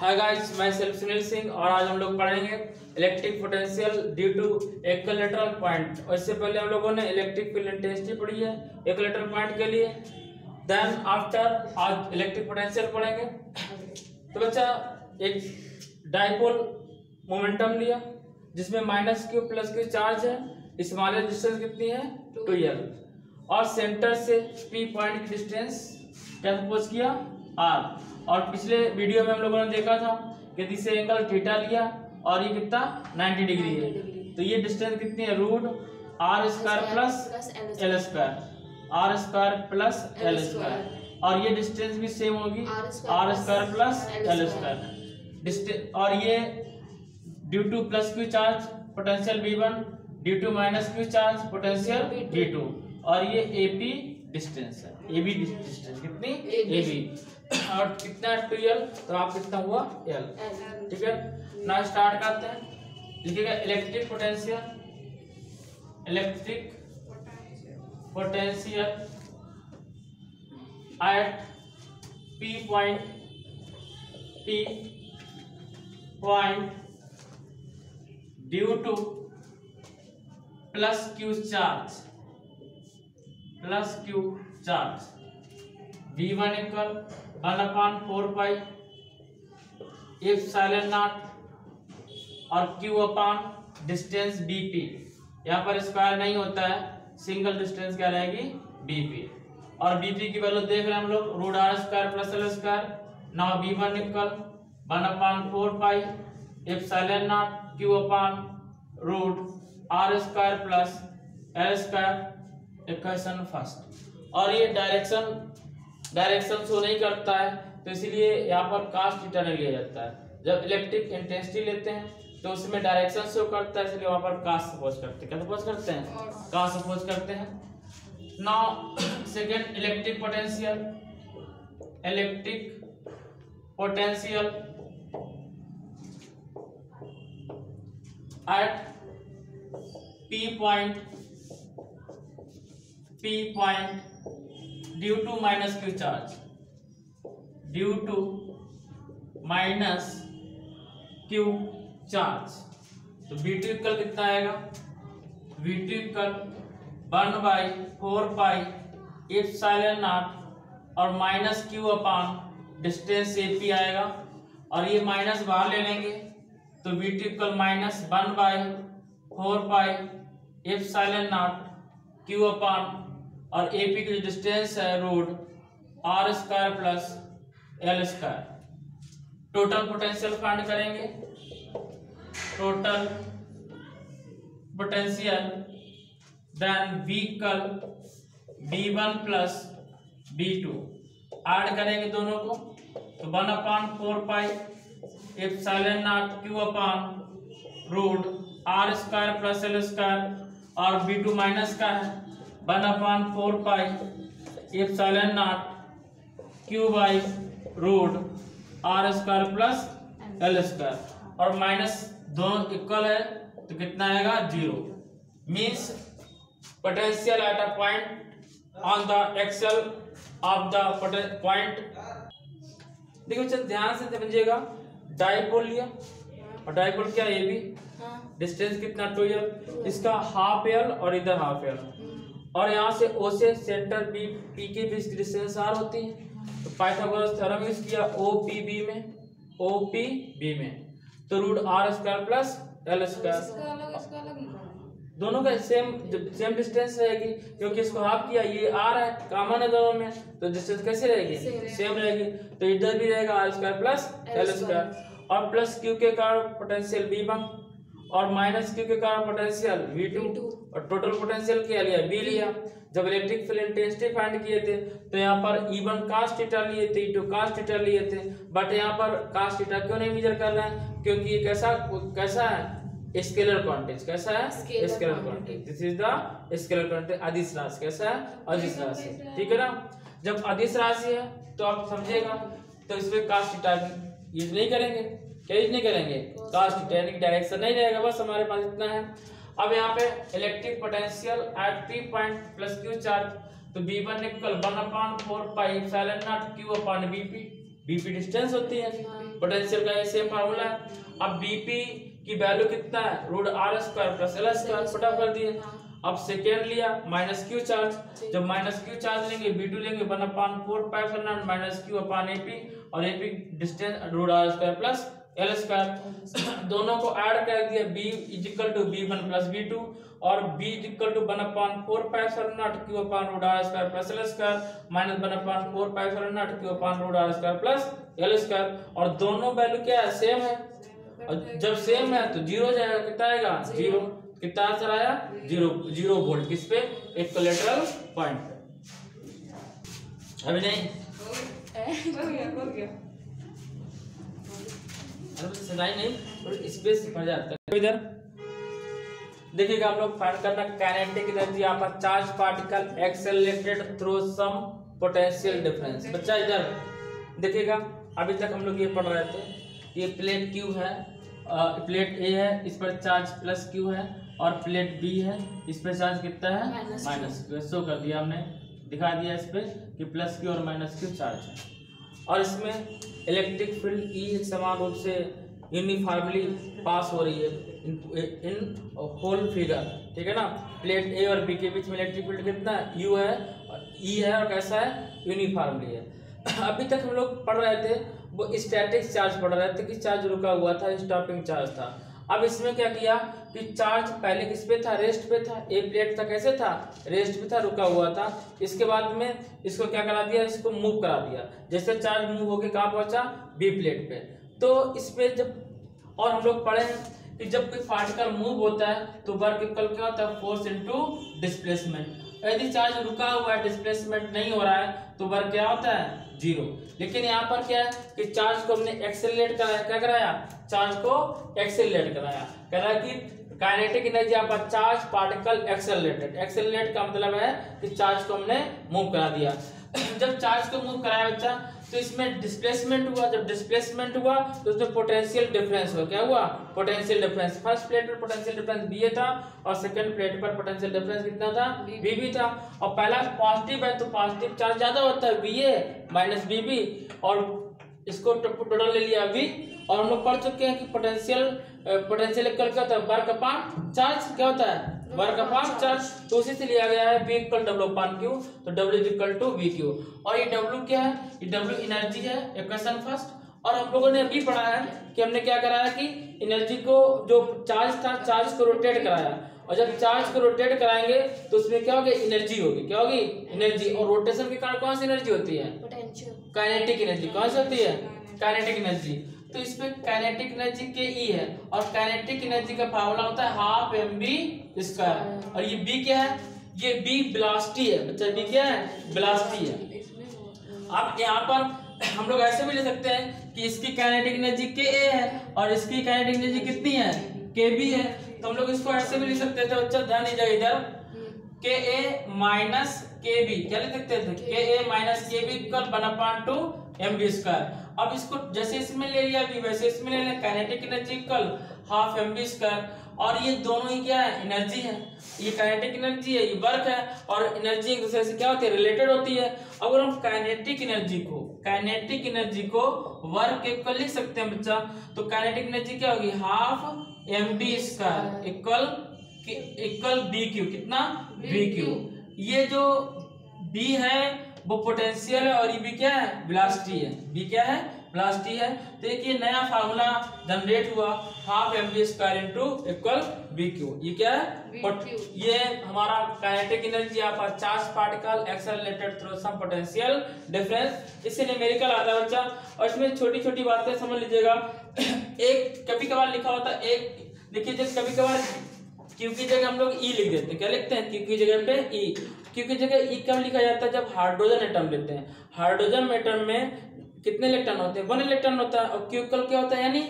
हाय guys मैं self Sunil Singh और आज हम लोग पढ़ेंगे electric potential due to equilateral point और इससे पहले हम लोगों ने इलेक्ट्रिक फ़ील्ड इंटेंसिटी पढ़ी है इक्विलेटरल पॉइंट के लिए। देन आफ्टर आज इलेक्ट्रिक पोटेंशियल पढ़ेंगे। तो बच्चा, एक डाइपोल मोमेंटम लिया, जिसमें minus q plus q charge है। स्मॉलेस्ट डिस्टेंस कितनी है? टू यल और सेंटर से पी पॉइंट की डिस्टेंस क्या सपोज़ किया? आर और पिछले वीडियो में हम लोगों ने देखा था कि जिसे एंगल थीटा लिया और ये कितना? 90 डिग्री है। तो ये डिस्टेंस कितनी है? Root r square plus l square r square plus l square और ये डिस्टेंस भी सेम होगी। R square plus l square और ये due to plus q charge potential V one due to minus q charge potential V two और ये A P distance है। A B distance कितनी? ए बी और कितना ट्वेल्व तो आप कितना हुआ? एल ठीक है? ना स्टार्ट करते हैं। लिखिएगा electric potential electric potential at P point P point due to plus Q charge plus Q charge v1 one equal one upon four pi epsilon naught और q अपॉन डिस्टेंस bp यहाँ पर square नहीं होता है single distance क्या रहेगी? Bp और bp की वैल्यू देख रहे हैं हम लोग root r square plus l square now V one equal to one upon four pi silent नॉट q upon root r square plus l square equation first और ये डायरेक्शन डायरेक्शन शो नहीं करता है तो इसलिए यहाँ पर कास्ट थीटा नहीं लिया जाता है। जब इलेक्ट्रिक इंटेंसिटी लेते हैं तो उसमें डायरेक्शन शो करता है, इसलिए वहाँ पर कास्ट सपोज़ करते हैं। क्या सपोज़ करते हैं? कास्ट सपोज़ करते हैं। Now second electric potential electric potential at P point P point due to minus Q charge. Due to minus Q charge. तो बी टू इक्वल कितना आएगा? V two equal one by four pi epsilon naught और minus Q upon distance A P आएगा। और ये minus बाहर ले लेंगे तो V T equal minus one by four pi epsilon naught Q upon और ए पी की जो डिस्टेंस है root r square plus l square total potential find करेंगे। टोटल पोटेंशियल देन वी कल V one plus V two add करेंगे दोनों को तो one upon four pi epsilon naught q upon root r square plus l square और B two minus का है। One upon four pi epsilon naught q by root r square plus l square और minus दोनों equal है तो कितना आएगा? Zero means potential at a point on the axial of the point देखिए बच्चा ध्यान से समझिएगा। डाइपोल लिया। और डाइपोल क्या ये भी? डिस्टेंस कितना टू यल इसका हाफ़ यल और इधर हाफ़ यल और यहाँ से ओ से सेंटर बी पी के बीच की डिस्टेंस आर होती है। तो पाइथागोरस थ्योरम यूज़ किया? ओ पी बी में। ओ पी बी में। तो root r square plus l square दोनों का सेम सेम डिस्टेंस रहेगी क्योंकि इसको हाफ़ किया ये आर है कॉमन है दोनों में तो डिस्टेंस कैसे रहेगी? सेम रहेगी? तो इधर भी रहेगा r square plus l square और प्लस क्यू के कारण पोटेंशियल बी वन और माइनस क्यू के कारण पोटेंशियल वी टू और टोटल पोटेंशियल क्या लिया? बी लिया। जब इलेक्ट्रिक फ़ील्ड इंटेंसिटी फाइंड किए थे तो यहाँ पर ई वन कास्ट थीटा लिए थे ई टू कास्ट थीटा लिए थे। बट यहाँ पर कास्ट थीटा क्यों नहीं मेजर कर रहे हैं? क्योंकि ये कैसा कैसा है? स्केलर क्वांटिटी कैसा है? Scalar quantity this is the scalar quantity अदिश राशि। कैसा है? अदिश राशि। ठीक है ना? जब अदिश राशि है तो आप समझेगा तो इसमें कास्ट थीटा यूज़ नहीं करेंगे। क्या यूज़ नहीं करेंगे। कास्ट थीटा यानी डायरेक्शन नहीं रहेगा। बस हमारे पास इतना है। अब यहाँ पे electric potential at P point plus q charge तो V one equal one upon four pi epsilon naught q upon B P B P distance होती है। पोटेंशियल का ये सेम फार्मूला है। अब बीपी की वैल्यू कितना है? Root r square plus l square फटा कर दिए। अब सेकेंड लिया माइनस क्यू चार्ज जब माइनस क्यू चार्ज लेंगे बी टू लेंगे one upon four pi minus q upon A P और A P distance root r square plus l square. दोनों को ऐड कर दिया V is equal to V one plus V two और b is equal to one upon four pi epsilon naught q upon root r square plus l square minus one upon four pi epsilon naught q upon root r square plus l square और दोनों value क्या है? Same है। और जब same है तो zero जाएगा। कितना आएगा? ज़ीरो कितना आंसर आया ज़ीरो ज़ीरो वोल्ट किस पे? एक कोलेटरल पॉइंट पे। अभी नहीं? हो गया हो गया। नहीं और स्पेस भर जाता है। इधर देखिएगा हम लोग फाइंड करना काइनेटिक एनर्जी पर charge particle accelerated through some potential difference बच्चा इधर देखिएगा अभी तक हम लोग ये पढ़ रहे थे ये प्लेट क्यू है प्लेट ए है इस पर चार्ज प्लस क्यू है और प्लेट बी है इस पर चार्ज कितना है? माइनस क्यू शो कर दिया हमने दिखा दिया इस पे कि प्लस क्यू और माइनस क्यू चार्ज है। और इसमें इलेक्ट्रिक फ़ील्ड ई एक समान रूप से यूनिफॉर्मली पास हो रही है। इन इन होल फिगर ठीक है ना? प्लेट ए और बी के बीच में इलेक्ट्रिक फ़ील्ड कितना है? यू है ई है, और कैसा है? यूनिफॉर्मली है। अभी तक हम लोग पढ़ रहे थे, वो स्टैटिक चार्ज पढ़ रहे थे कि चार्ज रुका हुआ था? स्टॉपिंग चार्ज था। अब इसमें क्या किया? कि चार्ज पहले किस पे था? रेस्ट पे था। ए प्लेट था कैसे था? रेस्ट पे था, रुका हुआ था। इसके बाद में इसको क्या करा दिया? इसको मूव करा दिया। जैसे चार्ज मूव होके कहाँ पहुँचा? बी प्लेट पे। तो इस पे जब और हम लोग पढ़े कि जब कोई पार्टिकल मूव होता है तो वर्क इक्वल क्या होता है? फोर्स इंटू डिस्प्लेसमेंट यदि चार्ज रुका हुआ है डिस्प्लेसमेंट नहीं हो रहा है तो वर्क क्या होता है? ज़ीरो लेकिन यहाँ पर क्या है कि चार्ज को हमने एक्सेलरेट कराया। क्या कराया? चार्ज को एक्सेलरेट कराया। कह रहा कि काइनेटिक एनर्जी पर चार्ज पार्टिकल एक्सेलरेटेड एक्सेलरेट का मतलब है कि चार्ज को हमने मूव करा दिया। जब चार्ज को मूव कराया बच्चा तो इसमें डिस्प्लेसमेंट हुआ। जब डिस्प्लेसमेंट हुआ तो उसमें पोटेंशियल डिफरेंस हुआ। क्या हुआ? पोटेंशियल डिफरेंस फ़र्स्ट प्लेट पर पोटेंशियल डिफरेंस बी था और सेकंड प्लेट पर पोटेंशियल डिफरेंस कितना था? बी भी था। और पहला पॉजिटिव है तो पॉजिटिव चार्ज ज़्यादा होता है। B A minus B B और इसको टोटल ले लिया वी और हम लोग पढ़ चुके हैं कि पोटेंशियल पोटेंशियल इक्वल क्या होता है? वर्क अपान चार्ज क्या होता है? वर्क अपान चार्ज तो उसी से लिया गया है V equal W upon Q तो W equal to V Q और ये डब्ल्यू क्या है? ये डब्ल्यू एनर्जी है इक्वेशन फ़र्स्ट और हम लोगों ने अभी पढ़ा है कि हमने क्या कराया कि एनर्जी को जो चार्ज था चार्ज को रोटेट कराया। और जब चार्ज को रोटेट कराएँगे तो उसमें क्या होगी? एनर्जी होगी। क्या होगी? एनर्जी और रोटेशन के कारण कौन सी एनर्जी होती है? पोटेंशियल काइनेटिक एनर्जी कौन सी होती है? काइनेटिक एनर्जी तो इसमें काइनेटिक एनर्जी के ई है और काइनेटिक एनर्जी का फार्मूला होता है हाफ़ एम बी स्क्वायर और ये बी क्या है? ये बी ब्लास्टी है। बच्चा बी क्या है? ब्लास्टी है। अब यहाँ पर हम लोग ऐसे भी ले सकते हैं कि इसकी काइनेटिक एनर्जी के ए है और इसकी काइनेटिक एनर्जी कितनी है? के बी है। तो हम लोग इसको ऐसे भी लिख सकते हैं। थे बच्चा, ध्यान दीजिएगा इधर। के ए माइनस के बी क्या लिख सकते थे K A minus K B equal one upon two M B square अब इसको जैसे इसमें ले लिया भी वैसे इसमें ले लिया। Kinetic energy equal half M B square और ये दोनों ही क्या है? एनर्जी है। ये काइनेटिक एनर्जी है ये वर्क है। और एनर्जी एक दूसरे से क्या होती है? रिलेटेड होती है। अगर हम काइनेटिक एनर्जी को काइनेटिक एनर्जी को वर्क इक्वल लिख सकते हैं बच्चा तो काइनेटिक एनर्जी क्या होगी? Half M B square equal equal B Q कितना? बी क्यू ये जो बी है वो पोटेंशियल है और ये बी क्या है? वेलोसिटी है। बी क्या है? वेलोसिटी है। तो एक ये नया फार्मूला जनरेट हुआ half M B square into equal B Q ये क्या है? ये हमारा काइनेटिक एनर्जी पर charge particle accelerated through some potential difference इससे न्यूमेरिकल आता है। बच्चा और इसमें छोटी छोटी बातें समझ लीजिएगा। एक कभी कभार लिखा होता है एक देखिए जैसे कभी कभार क्यू की जगह हम लोग ई लिख देते हैं। क्या लिखते हैं? क्यू की जगह पे ई क्यू की जगह ई कब लिखा जाता है जब हाइड्रोजन एटम लेते हैं। हाइड्रोजन एटम में कितने इलेक्ट्रॉन होते हैं? वन इलेक्ट्रॉन होता है। और क्यू कल क्या होता है? यानी?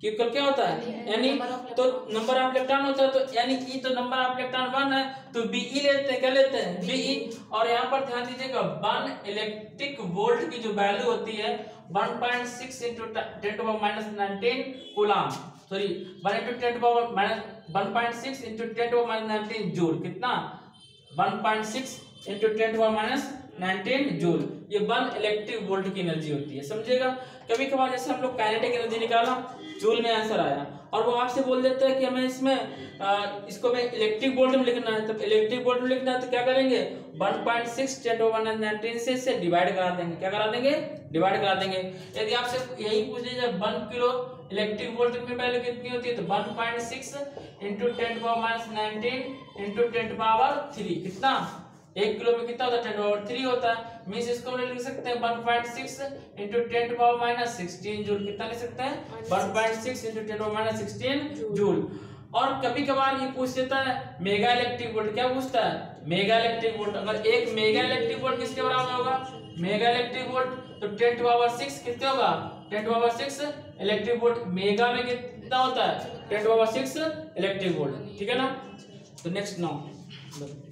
क्यू कल क्या होता है? यानी तो नंबर ऑफ़ इलेक्ट्रॉन होता है तो यानी ई तो नंबर ऑफ़ इलेक्ट्रॉन वन है तो बी ई लेते हैं। क्या लेते हैं? बी ई और यहाँ पर ध्यान दीजिएगा वन इलेक्ट्रिक वोल्ट की जो वैल्यू होती है 1.6 point six into ten to power minus nineteen coulomb sorry one into ten to power minus one point six into ten to power minus nineteen joule कितना? One point six into ten to minus 19 joule. ये one electric volt की energy होती है, समझेगा? कभी कभार जैसे हम लोग काइनेटिक एनर्जी निकाला, जूल में आंसर आया। और वो आपसे बोल देता है कि हमें इसमें आ, इसको में इलेक्ट्रिक वोल्ट में लिखना है। तो इलेक्ट्रिक वोल्ट में लिखना है तो क्या करेंगे? 1.6 पॉइंट सिक्स टेन नाइनटीन से इससे डिवाइड करा देंगे। क्या करा देंगे? डिवाइड करा देंगे। यदि आपसे यही पूछ लीजिए वन किलो इलेक्ट्रिक वोल्ट की वैल्यू कितनी होती है? तो 1.6 point six into ten power minus nineteen into ten power three कितना? एक किलो में कितना होता है? टेन पावर थ्री होता है। मीन्स इसको हम लिख सकते हैं one point six into ten power minus sixteen joule कितना लिख सकते हैं? One point six into ten power minus sixteen joule और कभी कभार ये पूछ लेता है मेगा इलेक्ट्रिक वोल्ट क्या पूछता है? मेगा इलेक्ट्रिक वोल्ट अगर एक मेगा इलेक्ट्रिक वोल्ट किसके बराबर होगा? मेगा इलेक्ट्रिक वोल्ट तो टेन पावर सिक्स कितने होगा? Ten power six electric volt mega में कितना होता है? Ten power six electric volt ठीक है ना? तो नेक्स्ट नाउ